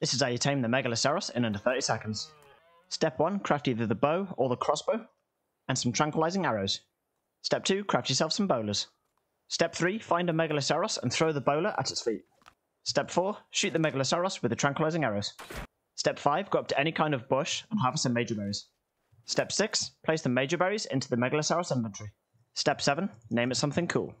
This is how you tame the Megaloceros in under 30 seconds. Step 1, craft either the bow or the crossbow, and some tranquilizing arrows. Step 2, craft yourself some bolas. Step 3, find a Megaloceros and throw the bola at its feet. Step 4, shoot the Megaloceros with the tranquilizing arrows. Step 5, go up to any kind of bush and harvest some Mejoberries. Step 6, place the Mejoberries into the Megaloceros inventory. Step 7, name it something cool.